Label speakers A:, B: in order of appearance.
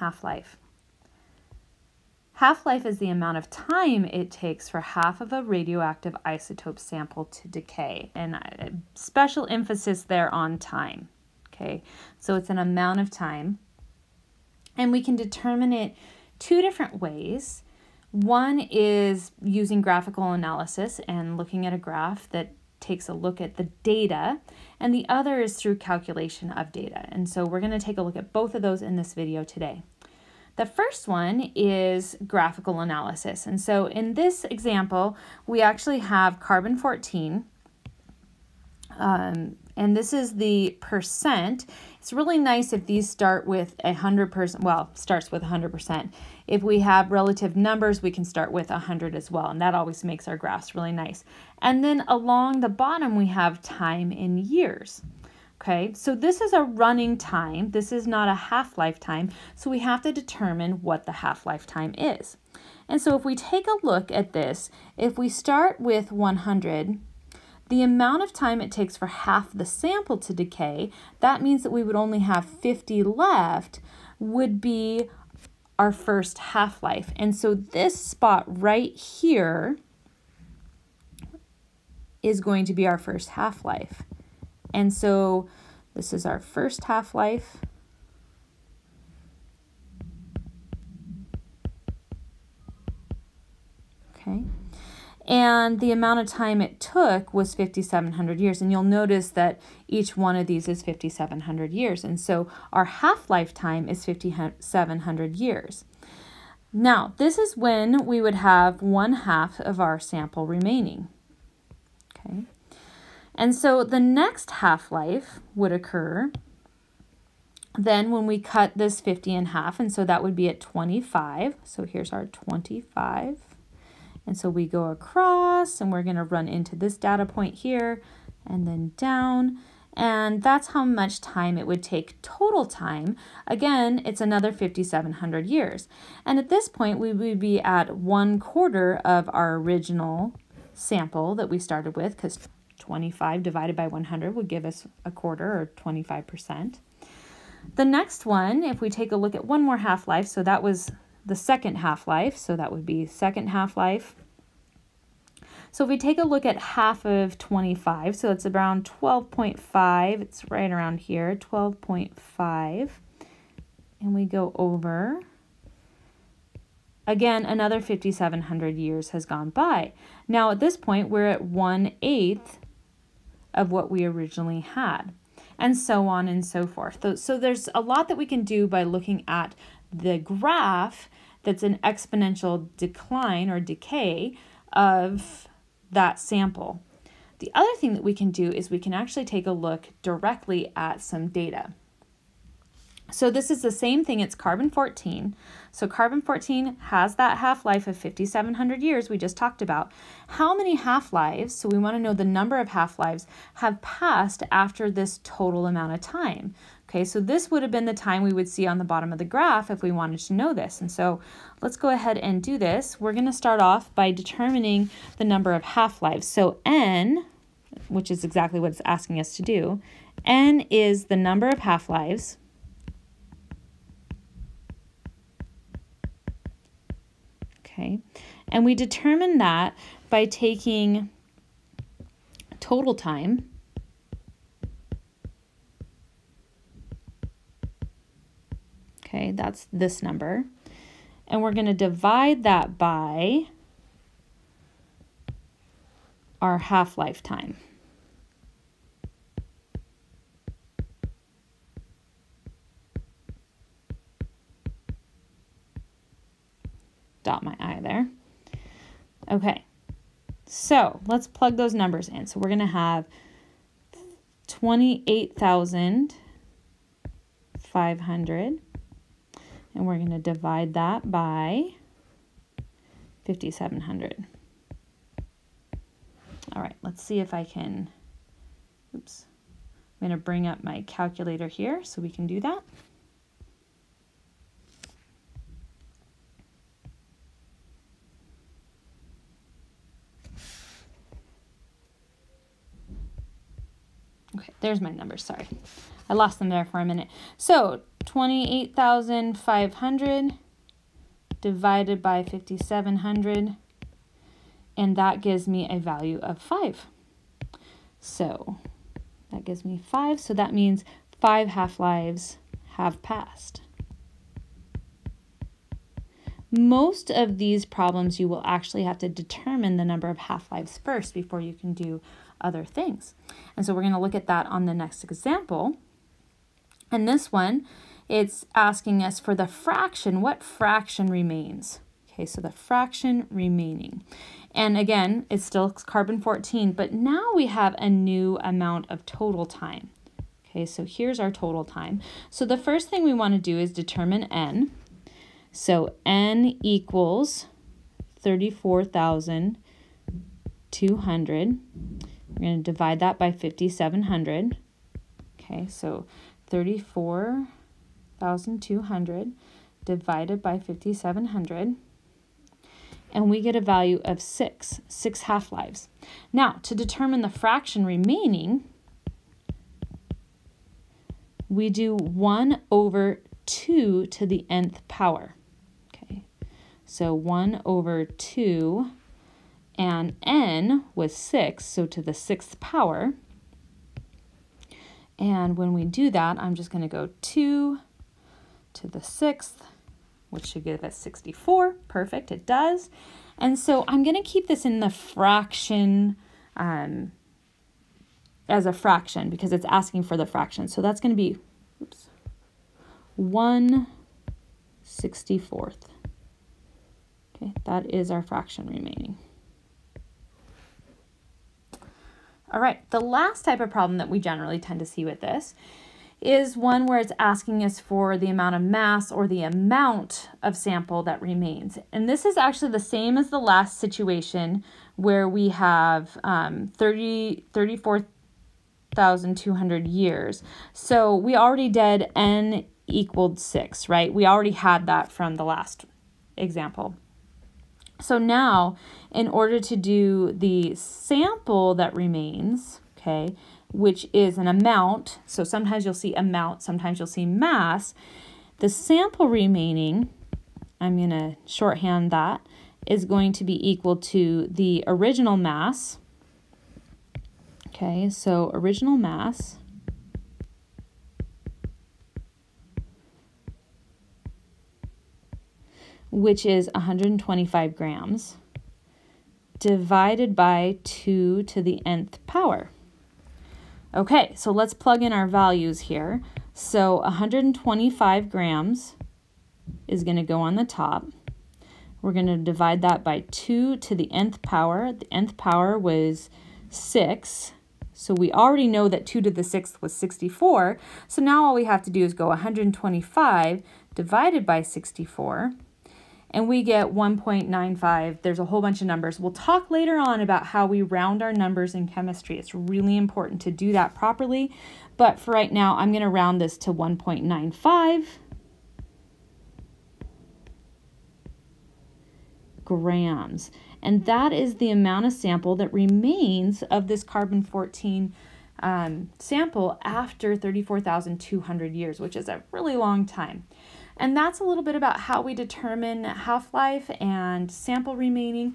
A: half-life. Half-life is the amount of time it takes for half of a radioactive isotope sample to decay. And uh, special emphasis there on time. Okay, so it's an amount of time. And we can determine it two different ways. One is using graphical analysis and looking at a graph that takes a look at the data, and the other is through calculation of data. And so we're going to take a look at both of those in this video today. The first one is graphical analysis. And so in this example, we actually have carbon 14, um, and this is the percent. It's really nice if these start with a 100%, well, starts with 100%. If we have relative numbers, we can start with 100 as well, and that always makes our graphs really nice. And then along the bottom, we have time in years. Okay, so this is a running time. This is not a half-life time, so we have to determine what the half-life time is. And so if we take a look at this, if we start with 100, the amount of time it takes for half the sample to decay, that means that we would only have 50 left, would be our first half-life. And so this spot right here is going to be our first half-life. And so this is our first half-life. Okay. And the amount of time it took was 5,700 years. And you'll notice that each one of these is 5,700 years. And so our half-life time is 5,700 years. Now, this is when we would have one half of our sample remaining. Okay. And so the next half-life would occur then when we cut this 50 in half, and so that would be at 25. So here's our 25. And so we go across and we're going to run into this data point here and then down. And that's how much time it would take total time. Again, it's another 5,700 years. And at this point, we would be at one quarter of our original sample that we started with because 25 divided by 100 would give us a quarter or 25%. The next one, if we take a look at one more half-life, so that was the second half-life, so that would be second half-life. So if we take a look at half of 25, so it's around 12.5, it's right around here, 12.5, and we go over, again, another 5,700 years has gone by. Now at this point, we're at 1 eighth of what we originally had, and so on and so forth. So there's a lot that we can do by looking at the graph that's an exponential decline or decay of that sample. The other thing that we can do is we can actually take a look directly at some data. So this is the same thing, it's carbon 14. So carbon 14 has that half-life of 5,700 years we just talked about. How many half-lives, so we want to know the number of half-lives, have passed after this total amount of time? Okay, so this would have been the time we would see on the bottom of the graph if we wanted to know this. And so let's go ahead and do this. We're going to start off by determining the number of half-lives. So n, which is exactly what it's asking us to do, n is the number of half-lives okay? And we determine that by taking total time Okay, that's this number. And we're going to divide that by our half-life time. dot my I there. Okay, so let's plug those numbers in. So we're going to have 28,500 and we're going to divide that by 5,700. All right, let's see if I can, oops, I'm going to bring up my calculator here so we can do that. Okay, there's my numbers, sorry. I lost them there for a minute. So 28,500 divided by 5,700, and that gives me a value of 5. So that gives me 5, so that means 5 half-lives have passed. Most of these problems you will actually have to determine the number of half-lives first before you can do other things. And so we're going to look at that on the next example. And this one, it's asking us for the fraction, what fraction remains? Okay, so the fraction remaining. And again, it's still carbon 14, but now we have a new amount of total time. Okay, so here's our total time. So the first thing we want to do is determine n. So n equals 34,200. We're going to divide that by 5,700. Okay, so 34,200 divided by 5,700 and we get a value of 6, 6 half-lives. Now, to determine the fraction remaining, we do 1 over 2 to the nth power. Okay, so 1 over 2, and n was 6, so to the 6th power. And when we do that, I'm just going to go 2 to the 6th, which should give us 64. Perfect, it does. And so I'm going to keep this in the fraction um, as a fraction because it's asking for the fraction. So that's going to be oops, 1 64th. Okay, that is our fraction remaining. All right, the last type of problem that we generally tend to see with this is one where it's asking us for the amount of mass or the amount of sample that remains. And this is actually the same as the last situation where we have um, 30, 34,200 years. So we already did n equaled 6, right? We already had that from the last example. So now, in order to do the sample that remains, okay, which is an amount, so sometimes you'll see amount, sometimes you'll see mass, the sample remaining, I'm going to shorthand that, is going to be equal to the original mass. Okay, so original mass which is 125 grams, divided by 2 to the nth power. Okay, so let's plug in our values here. So 125 grams is going to go on the top. We're going to divide that by 2 to the nth power. The nth power was 6. So we already know that 2 to the 6th was 64. So now all we have to do is go 125 divided by 64 and we get 1.95. There's a whole bunch of numbers. We'll talk later on about how we round our numbers in chemistry. It's really important to do that properly. But for right now, I'm going to round this to 1.95 grams. And that is the amount of sample that remains of this carbon 14 um, sample after 34,200 years, which is a really long time. And that's a little bit about how we determine half-life and sample remaining